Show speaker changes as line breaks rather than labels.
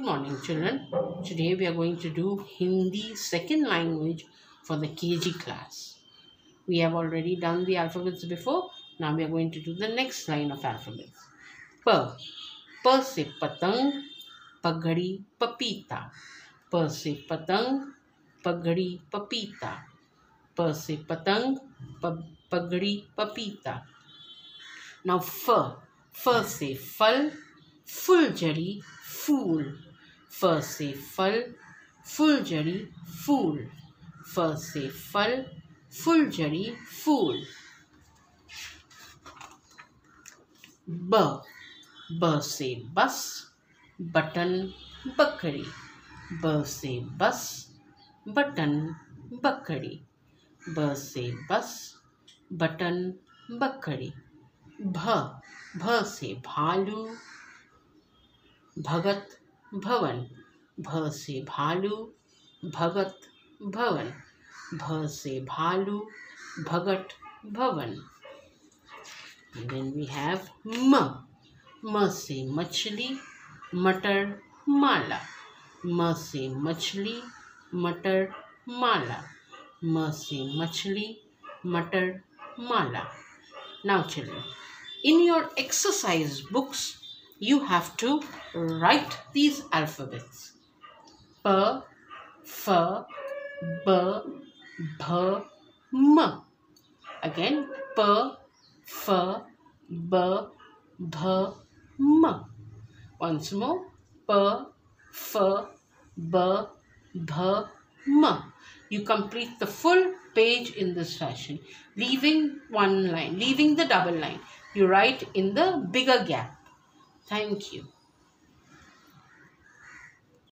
Good morning, children. Today we are going to do Hindi second language for the KG class. We have already done the alphabets before. Now we are going to do the next line of alphabets. P. P se patang, pagadi papita. P se patang, pagadi papita. P se patang, pagadi papita. Now F. F se fal, फुलझड़ी फूल फ से फल, फुलझड़ी फूल। फ से फल, फुलझड़ी फूल। ब ब से बस, बटन बकरी। ब से बस, बटन बकरी। ब से बस, बटन बकरी। भ भ से भालू। भगत भवन। भ से भालू, भगत भवन। भ से भालू भगत भवन। देन वी हैव म। म से मछली, मटर माला। म से मछली, मटर माला। म से मछली, मटर माला। Now children in your exercise books you have to write these alphabets. P, F, B, B, M. Again, P, F, B, B, M. Once more, P, F, B, B, M. You complete the full page in this fashion, leaving one line, leaving the double line. You write in the bigger gap. Thank you.